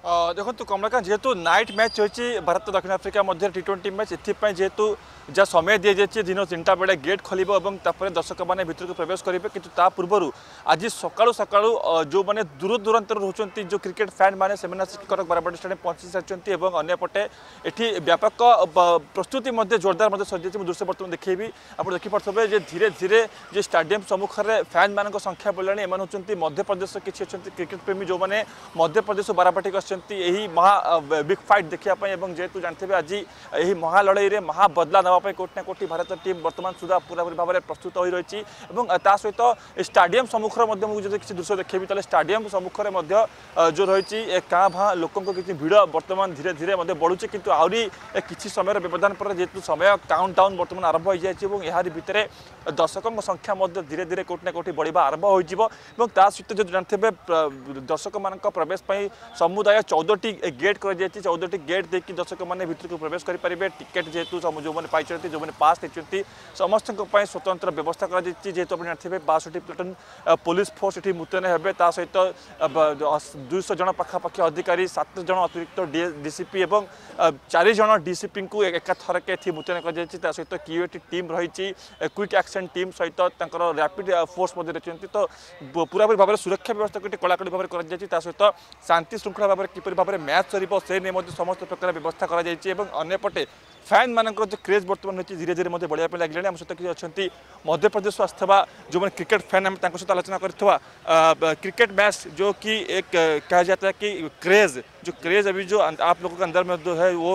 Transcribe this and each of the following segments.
ଦେଖନ୍ତୁ କମଳାକାନ୍ତ ଯେହେତୁ night match ରହିଛି ଭାରତ ଦକ୍ଷିଣ ଆଫ୍ରିକା ମଧ୍ୟରେ ଟି ଟ୍ୱେଣ୍ଟି ମ୍ୟାଚ୍ ଏଥିପାଇଁ ଯେହେତୁ ଯାହା ସମୟ ଦିଆଯାଇଛି ଦିନ ତିନିଟା ବେଳେ ଗେଟ୍ ଖୋଲିବ ଏବଂ ତାପରେ ଦର୍ଶକମାନେ ଭିତରକୁ ପ୍ରବେଶ କରିବେ କିନ୍ତୁ ତା ପୂର୍ବରୁ ଆଜି ସକାଳୁ ସକାଳୁ ଅ, ଯେଉଁମାନେ ଦୂର ଦୂରାନ୍ତରୁ ରହୁଛନ୍ତି ଯେଉଁ କ୍ରିକେଟ୍ ଫ୍ୟାନ୍ ମାନେ ସେମାନେ ଆସିକି କଟକ ବାରବାଟୀ ଷ୍ଟାଡ଼ିୟମ୍ ପହଞ୍ଚି ସାରିଛନ୍ତି ଏବଂ ଅନ୍ୟପଟେ ଏଠି ବ୍ୟାପକ ବ- ପ୍ରସ୍ତୁତି ମଧ୍ୟ ଜୋରଦାର ମଧ୍ୟ ସରିଯାଇଛି। ମୁଁ ଦୃଶ୍ୟ ବର୍ତ୍ତମାନ ଦେଖେଇବି। ଆପଣ ଦେଖିପାରୁଥିବେ ଯେ ଧୀରେ ଧୀରେ ଯେ ଷ୍ଟାଡ଼ିୟମ୍ ସମ୍ମୁଖରେ ଫ୍ୟାନ୍ ମାନଙ୍କ ସଂଖ୍ୟା ବଢ଼ିଲାଣି। ଏମାନେ ହେଉଛନ୍ତି ମଧ୍ୟପ୍ରଦେଶର କିଛି ଅଛନ୍ତି କ୍ରିକେଟ୍ ପ୍ରେମୀ ଯେଉଁମାନେ ମଧ୍ୟପ୍ରଦେଶ ବାରବାଟୀକୁ ଆସିଛନ୍ତି ଏହି ମହା ବିଗ୍ ଫାଇଟ୍ ଦେଖିବା ପାଇଁ ଏବଂ ଯେହେତୁ ଜାଣିଥିବେ ଆଜି ଏହି ମହାଲଢ଼େଇରେ ମହାବଦଲା ନେବା ପାଇଁ କୋଟି ନା କୋଟି ଭାରତ ଟିମ୍ ବର୍ତ୍ତମାନ ସୁଦ୍ଧା ପୁରାପୁରି ଭାବରେ ପ୍ରସ୍ତୁତ ହୋଇ ରହିଛି ଏବଂ ତା ସହିତ ଏ ଷ୍ଟାଡ଼ିୟମ୍ ସମ୍ମୁଖରେ ମଧ୍ୟ ମୁଁ ଯଦି କିଛି ଦୃଶ୍ୟ ଦେଖେଇବି ତାହେଲେ ଷ୍ଟାଡ଼ିୟମ୍ ସମ୍ମୁଖରେ ମଧ୍ୟ ଅ, ଯେଉଁ ରହିଛି ଏ କାଁ ଭାଁ ଲୋକଙ୍କ କିଛି ଭିଡ଼ ବର୍ତ୍ତମାନ ଧୀରେ ଧୀରେ ମଧ୍ୟ ବଢ଼ୁଛି। କିନ୍ତୁ ଆହୁରି ଏ କିଛି ସମୟର ବ୍ୟବଧାନ ପରେ ଯେହେତୁ ସମୟ କାଉଣ୍ଟ ଡାଉନ୍ ବର୍ତ୍ତମାନ ଆରମ୍ଭ ହୋଇଯାଇଛି ଏବଂ ଏହାରି ଭିତରେ ଦର୍ଶକଙ୍କ ସଂଖ୍ୟା ମଧ୍ୟ ଧୀରେ ଧୀରେ କୋଉଠି ନା କୋଉଠି ବଢ଼ିବା ଆରମ୍ଭ ହୋଇଯିବ ଏବଂ ତା ସହିତ ଯଦି ଜାଣିଥିବେ ପ୍ର- ଦର୍ଶକମାନଙ୍କ ପ୍ରବେଶ ପାଇଁ ସମୁଦାୟ ଚଉଦଟି ଗେଟ୍ କରାଯାଇଛି। ଚଉଦଟି ଗେଟ୍ ଦେଇକି ଦର୍ଶକମାନେ ଭିତରକୁ ପ୍ରବେଶ କରିପାରିବେ। ଟିକେଟ୍ ଯେହେତୁ ସମ- ଯେଉଁମାନେ ପାଇଛନ୍ତି ଯେଉଁମାନେ ପାସ୍ ନେଇଛନ୍ତି ସମସ୍ତଙ୍କ ପାଇଁ ସ୍ୱତନ୍ତ୍ର ବ୍ୟବସ୍ଥା କରାଯାଇଛି। ଯେହେତୁ ଆପଣ ଜାଣିଥିବେ ବାଷଠି ପ୍ଲାଟୁନ୍ ପୋଲିସ ଫୋର୍ସ ଏଠି ମୁତୟନ ହେବେ। ତା ସହିତ ଦୁଇଶହ ଜଣ ପାଖାପାଖି ଅଧିକାରୀ ସାତ ଜଣ ଅତିରିକ୍ତ ଡିସିପି ଏବଂ ଅ, ଚାରି ଜଣ ଡିସିପିଙ୍କୁ ଏକାଥରକେ ଏଠି ମୁତୟନ କରାଯାଇଛି। ତା ସହିତ କ୍ୟୁଏଟି ଟିମ୍ ରହିଛି କ୍ୱିକ୍ ଆକ୍ସନ୍ ଟିମ୍ ସହିତ ତାଙ୍କର ର୍ୟାପିଡ୍ ଫୋର୍ସ ମଧ୍ୟ ରହିଛନ୍ତି ତ ବ- ପୁରାପୁରି ଭାବରେ ସୁରକ୍ଷା ବ୍ୟବସ୍ଥାକୁ ଏଠି କଡ଼ାକଡ଼ି ଭାବରେ କରାଯାଇଛି। ତା ସହିତ ଶାନ୍ତି ଶୃଙ୍ଖଳା ଭାବରେ किपर भाव में मैच सर से नहीं समस्त प्रकार व्यवस्था करपटे फ़ैन मान जो क्रेज बर्तमान होती धीरे धीरे ধীরে बढ़िया लगे आम सहित किसी अच्छा मध्यप्रदेश অনেক जो मैंने क्रिकेट फ़ैन आम আমি তাঁর সহ আলোচনা क्रिकेट मैच जो कि एक कहा जाता है कि क्रेज़ जो क्रेज़ अभी जो आप लोगों के अंदर में जो है वो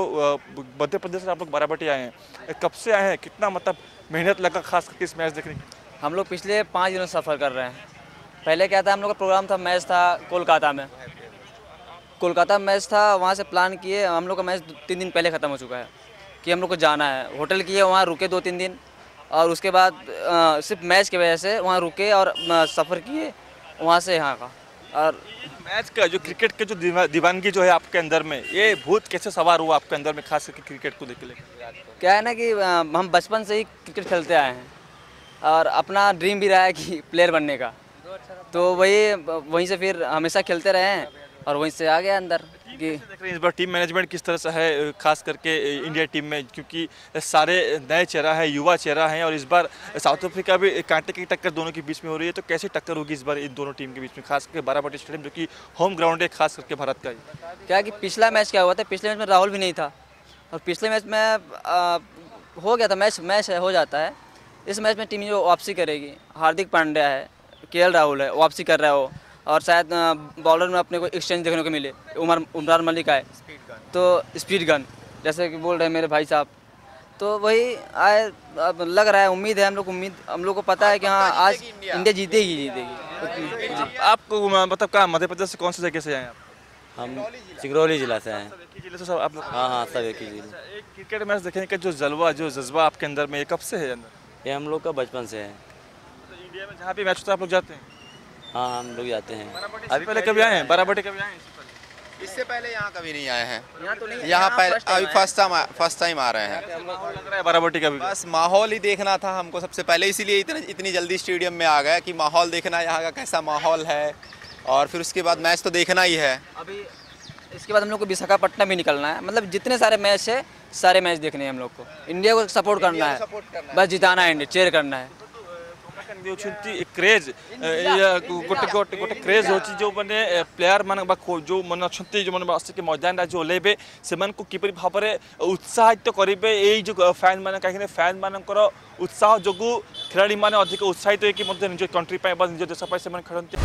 मध्य प्रदेश से आप लोग बाराबटी आए हैं कब से आए हैं कितना मतलब मेहनत लगा खास करके इस मैच देखने की हम लोग पिछले पाँच दिनों सफ़र कर रहे हैं। पहले क्या था, हम लोग का प्रोग्राम था मैच था कोलकाता में। कोलकाता मैच था वहाँ से प्लान किए हम लोग का मैच तीन दिन पहले ख़त्म हो चुका है कि हम लोग को जाना है। होटल किए वहाँ रुके दो तीन दिन और उसके बाद अ, सिर्फ़ मैच की वजह से वहाँ रुके और सफ़र किए वहाँ से यहाँ का और मैच का जो क्रिकेट के जो दीवानगी जो है आपके अंदर में ये भूत कैसे सवार हुआ आपके अंदर में खास करके क्रिकेट को लेकर क्या है ना कि हम बचपन से ही क्रिकेट खेलते आए हैं और अपना ड्रीम भी रहा है कि प्लेयर बनने का। तो वही वहीं से फिर हमेशा खेलते रहे हैं और वहीं से आ गया अंदर। कि देख रहे हैं? इस बार टीम मैनेजमेंट किस तरह से है खास करके इंडिया टीम में? क्योंकि सारे नए चेहरा है युवा चेहरा है और इस बार साउथ अफ्रीका भी कांटे की टक्कर दोनों के बीच में हो रही है। तो कैसी टक्कर होगी इस बार इन दोनों टीम के बीच में खास करके बाराबाटी स्टेडियम जो कि होम ग्राउंड है खास करके भारत का ही? क्या कि पिछला मैच क्या हुआ था? पिछले मैच में राहुल भी नहीं था। और पिछले मैच में हो गया था मैच मैच हो जाता है। इस मैच में टीम जो वापसी करेगी हार्दिक पांड्या है के राहुल है वापसी कर रहा है वो। और शायद बॉलर में अपने को एक्सचेंज देखने को मिले। उमर उमरान मलिक आए। तो स्पीड गन जैसे कि बोल रहे हैं मेरे भाई साहब। तो वही आए अब लग रहा है उम्मीद है हम लोग को उम्मीद हम लोग को पता है कि हाँ आज इंडिया। जीतेगी जीतेगी। आप- आपको मतलब कहाँ मध्य प्रदेश से कौन से जगह से आए आप? हम चिंगरौली जिला से हैं ज़िले से सब आप हाँ हाँ सब एक ही ज़िले। एक क्रिकेट मैच देखने का जो जलवा जो जज्बा आपके अंदर में ये कब से है अंदर? ये हम लोग का बचपन से है। तो इंडिया में जहाँ भी मैच होता है आप लोग जाते हैं? हाँ हम लोग जाते हैं। अभी पहले कभी आए हैं? बाराबाटी कभी आए हैं इससे पहले? यहाँ कभी नहीं आए हैं। यहाँ तो नहीं यहाँ पहले अभी फ़र्स्ट टाइम फ़र्स्ट टाइम आ रहे हैं। है बाराबाटी का भी। बस माहौल ही देखना था हमको सबसे पहले इसीलिए इतनी इतनी जल्दी स्टेडियम में आ गया कि माहौल देखना यहाँ का कैसा माहौल है। और फिर उसके बाद मैच तो देखना ही है। अभी इसके बाद हम लोग को विशाखापट्टनम भी निकलना है। मतलब जितने सारे मैच है सारे मैच देखने हैं हम लोग को। इंडिया को सपोर्ट करना है। बस जिताना है इंडिया चेयर करना है। ହେଉଛନ୍ତି କ୍ରେଜ୍ ଗୋଟେ ଗୋଟେ ଗୋଟେ କ୍ରେଜ୍ ହେଉଛି ଯେଉଁମାନେ ପ୍ଲେୟାର ମାନେ ବା ଖୋ- ଯେଉଁମାନେ ଅଛନ୍ତି ଯେଉଁମାନେ ଆସିକି ମଇଦାନରେ ଆଜି ଓହ୍ଲାଇବେ ସେମାନଙ୍କୁ କିପରି ଭାବରେ ଉତ୍ସାହିତ କରିବେ ଏଇ ଯେଉଁ ଫ୍ୟାନ୍ ମାନେ କାହିଁକିନା ଫ୍ୟାନ୍ ମାନଙ୍କର ଉତ୍ସାହ ଯୋଗୁଁ ଖେଳାଳିମାନେ ଅଧିକ ଉତ୍ସାହିତ ହେଇକି ମଧ୍ୟ ନିଜ କଣ୍ଟ୍ରି ପାଇଁ ବା ନିଜ ଦେଶ ପାଇଁ ସେମାନେ ଖେଳନ୍ତି।